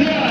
Yeah.